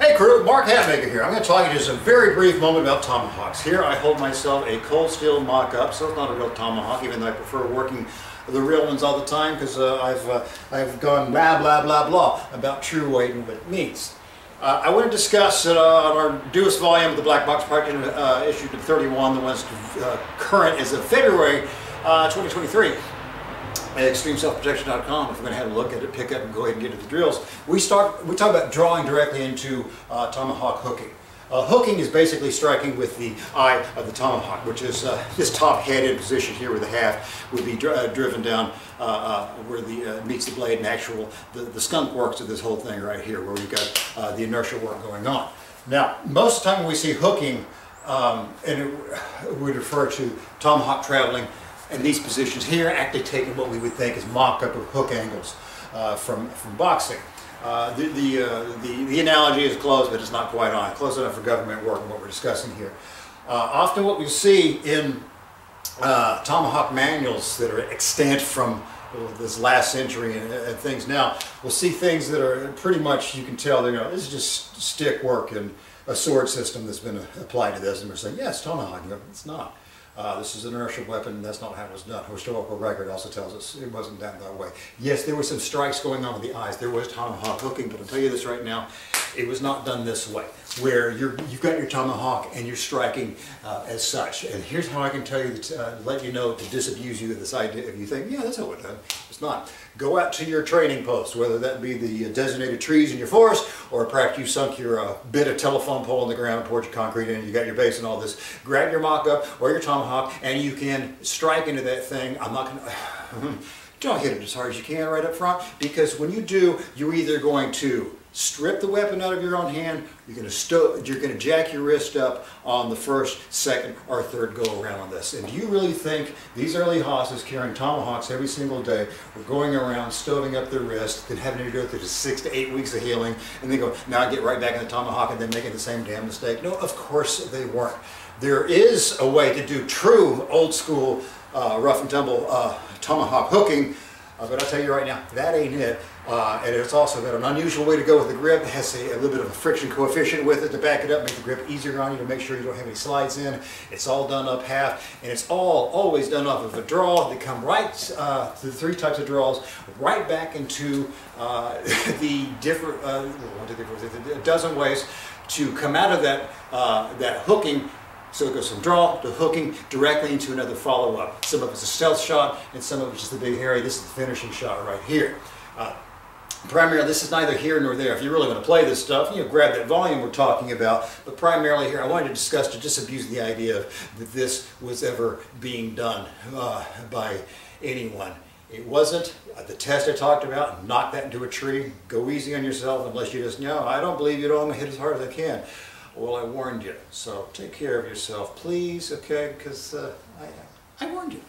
Hey crew, Mark Hatmaker here. I'm going to talk to you just a very brief moment about tomahawks. Here I hold myself a cold steel mock-up, so it's not a real tomahawk, even though I prefer working the real ones all the time because uh, I've, uh, I've gone blah blah blah blah about true weight and what it means. Uh, I want to discuss uh, on our newest volume of the Black Box Project, uh, issued 31, the one's uh, current as of February 2023 at extremeselfprotection.com if we're going to have a look at it, pick up and go ahead and get to the drills. We start, we talk about drawing directly into uh, tomahawk hooking. Uh, hooking is basically striking with the eye of the tomahawk, which is uh, this top headed position here where the haft would be dr uh, driven down uh, uh, where the meets the blade and actual, the, the skunk works of this whole thing right here where we've got the inertial work going on. Now, most of the time when we see hooking, um, and it, we refer to tomahawk traveling and these positions here actually taking what we would think is mock-up of hook angles uh, from, from boxing. Uh, the, the, uh, the, the, analogy is close, but it's not quite on. Close enough for government work and what we're discussing here. Uh, often what we see in uh, tomahawk manuals that are extant from this last century and, and, things now, we'll see things that are pretty much, you can tell, you know, this is just stick work and a sword system that's been applied to this. And we're saying, yes, yeah, tomahawk. It's not. Uh, this is an inertial weapon, that's not how it was done. Historical record also tells us it wasn't done that way. Yes, there were some strikes going on with the eyes. There was tomahawk hooking, but I'll tell you this right now, it was not done this way, where you're, you've got your tomahawk and you're striking uh, as such. And here's how I can tell you, to uh, let you know, to disabuse you of this idea. If you think, yeah, that's how it's done, it's not. Go out to your training post, whether that be the designated trees in your forest, or perhaps you sunk your uh, bit of telephone pole in the ground, and poured your concrete in, you got your base and all this. Grab your mock-up or your tomahawk, and you can strike into that thing. I'm not going to... Don't hit it as hard as you can right up front, because when you do, you're either going to strip the weapon out of your own hand, you're going to you're going to jack your wrist up on the first, second, or third go around on this. And do you really think these early hosses carrying tomahawks every single day were going around stoving up their wrist then having to go through the six to eight weeks of healing and then go, now I get right back in the tomahawk and then making the same damn mistake? No, of course they weren't. There is a way to do true old school uh, rough and tumble uh, tomahawk hooking uh, but I'll tell you right now, that ain't it. Uh, and it's also got an unusual way to go with the grip. It has a, a, little bit of a friction coefficient with it to back it up, make the grip easier on you to make sure you don't have any slides in. It's all done up half, and it's all always done off of a draw. They come right uh, the three types of draws, right back into uh, the different, uh, a dozen ways to come out of that, uh, that hooking so it goes from draw to hooking directly into another follow-up. Some of it's a stealth shot, and some of it's just the big hairy. This is the finishing shot right here. Uh, primarily, this is neither here nor there. If you really want to play this stuff, you know, grab that volume we're talking about. But primarily here, I wanted to discuss to disabuse the idea of that this was ever being done uh, by anyone. It wasn't uh, the test I talked about, knock that into a tree, go easy on yourself unless you just, no, I don't believe you, I'm going to hit as hard as I can. Well, I warned you. So take care of yourself, please, okay? Because uh, I, I warned you.